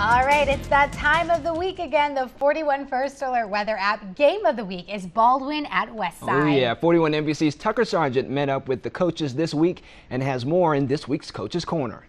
All right, it's that time of the week again. The 41 First Alert Weather app game of the week is Baldwin at Westside. Oh yeah, 41 NBC's Tucker Sargent met up with the coaches this week and has more in this week's Coaches Corner.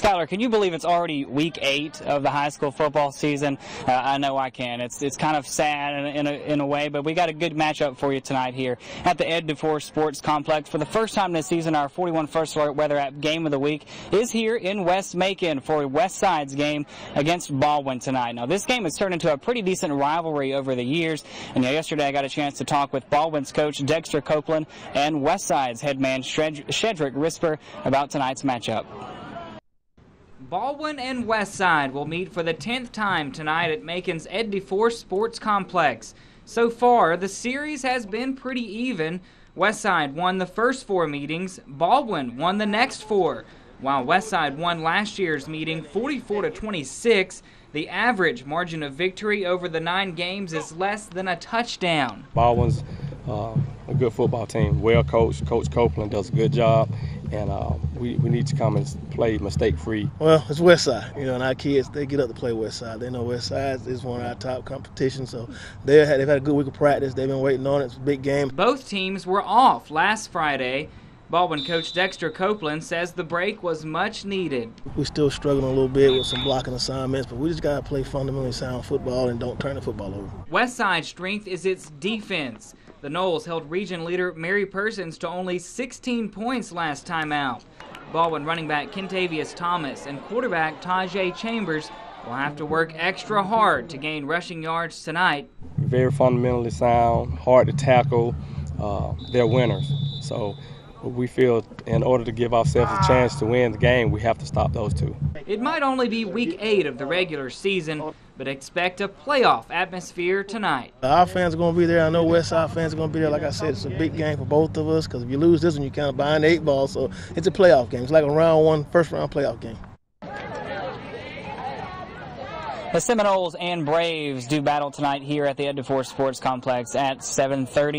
Skylar, can you believe it's already week eight of the high school football season? Uh, I know I can. It's it's kind of sad in, in, a, in a way, but we got a good matchup for you tonight here at the Ed Defore Sports Complex. For the first time this season, our 41 First Alert Weather App Game of the Week is here in West Macon for a West Side's game against Baldwin tonight. Now, this game has turned into a pretty decent rivalry over the years, and yesterday I got a chance to talk with Baldwin's coach Dexter Copeland and West Side's head man Shedrick Risper about tonight's matchup. Baldwin and Westside will meet for the 10th time tonight at Macon's Ed Defore Sports Complex. So far, the series has been pretty even. Westside won the first four meetings, Baldwin won the next four. While Westside won last year's meeting 44 to 26, the average margin of victory over the nine games is less than a touchdown. Baldwin's uh, a good football team, well coached. Coach Copeland does a good job, and uh, we, we need to come and play mistake free. Well, it's West Side, you know, and our kids they get up to play West Side. They know West Side is one of our top competitions, so they had, they've had a good week of practice. They've been waiting on it. It's a big game. Both teams were off last Friday. Baldwin coach Dexter Copeland says the break was much needed. We're still struggling a little bit with some blocking assignments, but we just got to play fundamentally sound football and don't turn the football over. Westside's strength is its defense. The Noles held region leader Mary Persons to only 16 points last time out. Baldwin running back Kentavious Thomas and quarterback Tajay Chambers will have to work extra hard to gain rushing yards tonight. Very fundamentally sound, hard to tackle. Uh, they're winners. So we feel in order to give ourselves a chance to win the game, we have to stop those two. It might only be week eight of the regular season, but expect a playoff atmosphere tonight. Our fans are going to be there. I know West Side fans are going to be there. Like I said, it's a big game for both of us because if you lose this one, you kind of behind the eight ball. So it's a playoff game. It's like a round one, first round playoff game. The Seminoles and Braves do battle tonight here at the Ed Defore Sports Complex at 7:30.